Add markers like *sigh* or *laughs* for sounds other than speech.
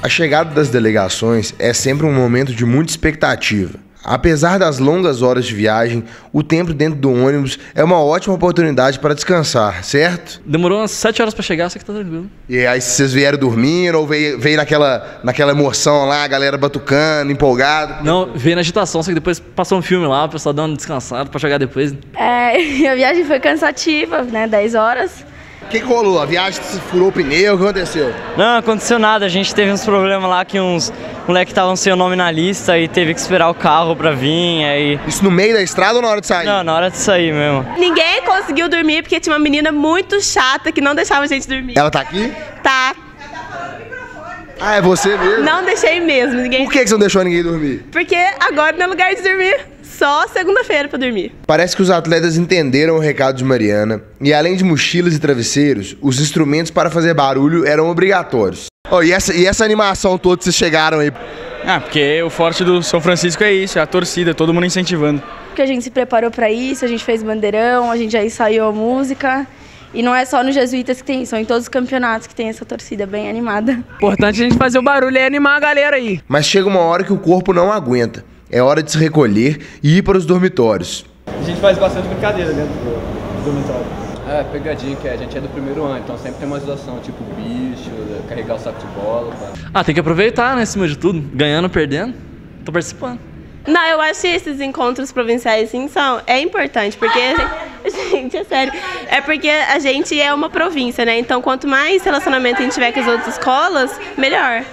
A chegada das delegações é sempre um momento de muita expectativa. Apesar das longas horas de viagem, o tempo dentro do ônibus é uma ótima oportunidade para descansar, certo? Demorou umas 7 horas para chegar, só que tá tranquilo. E aí vocês vieram dormindo ou veio, veio naquela, naquela emoção lá, a galera batucando, empolgado? Não, veio na agitação, só que depois passou um filme lá, o pessoal dando descansado para chegar depois. É, *laughs* a viagem foi cansativa, né? 10 horas. O que, que rolou? A viagem furou o pneu? O que aconteceu? Não, aconteceu nada. A gente teve uns problemas lá que uns moleques estavam sem o nome na lista e teve que esperar o carro pra vir. Aí... Isso no meio da estrada ou na hora de sair? Não, na hora de sair mesmo. Ninguém conseguiu dormir porque tinha uma menina muito chata que não deixava a gente dormir. Ela tá aqui? Tá. Ah, é você mesmo? Não deixei mesmo. Ninguém... Por que, que você não deixou ninguém dormir? Porque agora não é lugar de dormir. Só segunda-feira para dormir. Parece que os atletas entenderam o recado de Mariana e, além de mochilas e travesseiros, os instrumentos para fazer barulho eram obrigatórios. Oh, e, essa, e essa animação toda vocês chegaram aí? Ah, porque o forte do São Francisco é isso, é a torcida, todo mundo incentivando. Porque a gente se preparou para isso, a gente fez bandeirão, a gente já ensaiou música. E não é só nos Jesuítas que tem, são em todos os campeonatos que tem essa torcida bem animada. Importante a gente fazer o barulho e animar a galera aí. Mas chega uma hora que o corpo não aguenta. É hora de se recolher e ir para os dormitórios. A gente faz bastante brincadeira dentro do dormitório. É, pegadinha que é, a gente é do primeiro ano, então sempre tem uma situação, tipo bicho, carregar o saco de bola. Pra... Ah, tem que aproveitar, né, acima de tudo. Ganhando, perdendo, tô participando. Não, eu acho que esses encontros provinciais, sim, são, é importante, porque a gente, *laughs* gente, é sério, é porque a gente é uma província, né? Então, quanto mais relacionamento a gente tiver com as outras escolas, melhor.